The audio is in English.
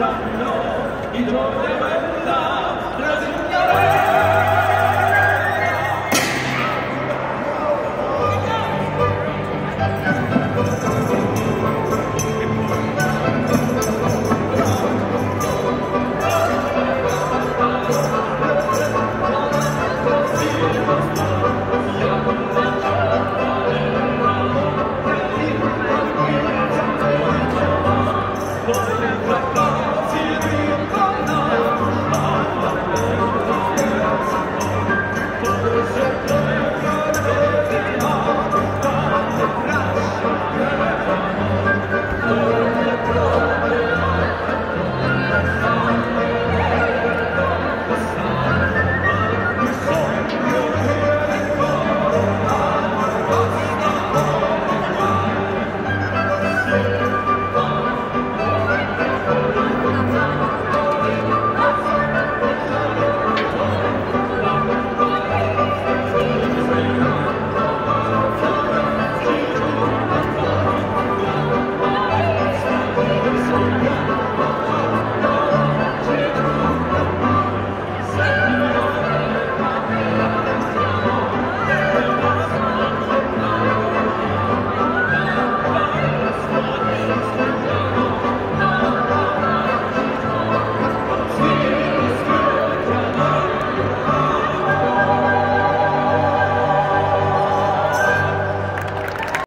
Santo, y no te vendas.